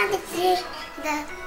want to see the